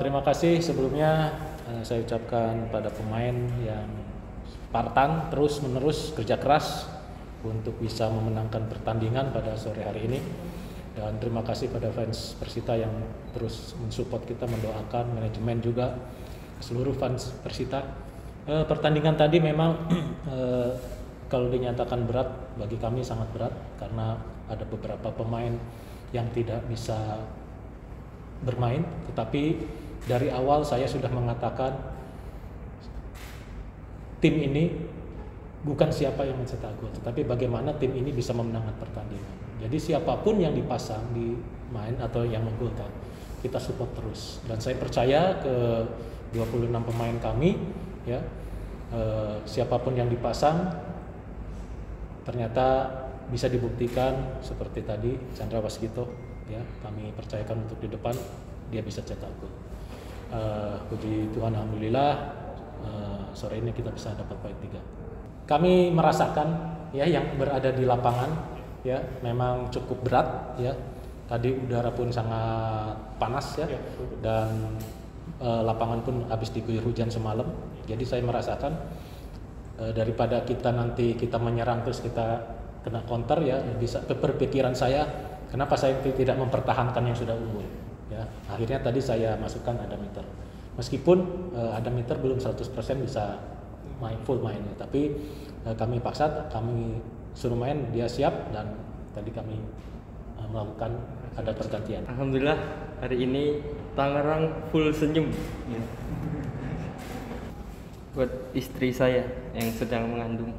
Terima kasih. Sebelumnya eh, saya ucapkan pada pemain yang Spartan terus menerus kerja keras untuk bisa memenangkan pertandingan pada sore hari ini. Dan terima kasih pada fans Persita yang terus mensupport kita mendoakan manajemen juga seluruh fans Persita. Eh, pertandingan tadi memang eh, kalau dinyatakan berat bagi kami sangat berat karena ada beberapa pemain yang tidak bisa bermain, tetapi dari awal saya sudah mengatakan tim ini bukan siapa yang mencetak gol, tetapi bagaimana tim ini bisa memenangkan pertandingan. Jadi siapa pun yang dipasang di main atau yang menggolkan, kita support terus. Dan saya percaya ke 26 pemain kami, ya eh, siapa pun yang dipasang, ternyata bisa dibuktikan seperti tadi Chandra Waskito ya kami percayakan untuk di depan dia bisa cetak gol. Uh, puji Tuhan alhamdulillah uh, sore ini kita bisa dapat poin tiga. Kami merasakan ya yang berada di lapangan ya memang cukup berat ya. Tadi udara pun sangat panas ya dan uh, lapangan pun habis diguyur hujan semalam. Jadi saya merasakan uh, daripada kita nanti kita menyerang terus kita kena counter ya bisa keperpikiran saya kenapa saya tidak mempertahankan yang sudah unggul ya. Akhirnya tadi saya masukkan ada meter. Meskipun uh, ada meter belum 100% bisa main full mainnya tapi uh, kami paksa kami suruh main dia siap dan tadi kami uh, melakukan ada pergantian. Alhamdulillah hari ini Tangerang full senyum. Buat istri saya yang sedang mengandung